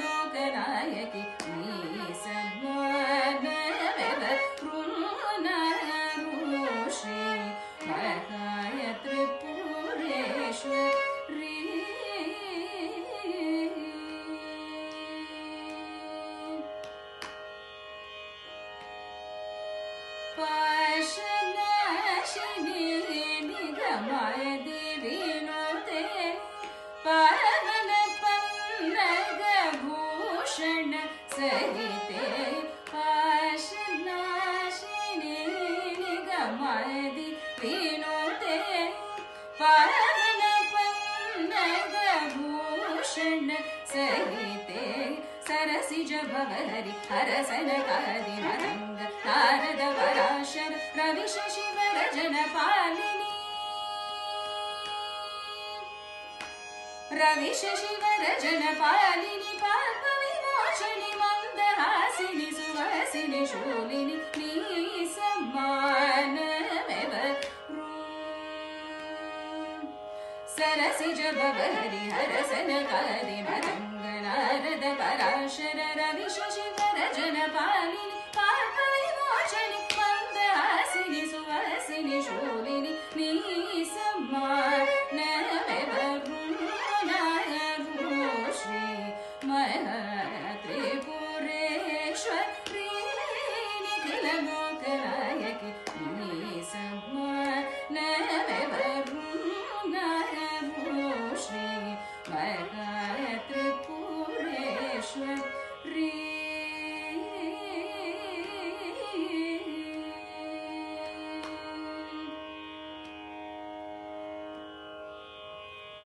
ಲೋಕನಾಯಕಿ ನೀ ಸನ್ಮೋ सहिते सरसिज भवहरि हरसनकादि मरङ्ग नारद पराशर रविश शिवरजन पालिनी रविश शिवरजन पालिनि पाप विमोचनि मन्दहासिनि सुवासिनि शूलिनि नी सम्मानमेव सरसिज भवहरि हरसनकादि मरङ्ग नारद पराशर रविश Thank you.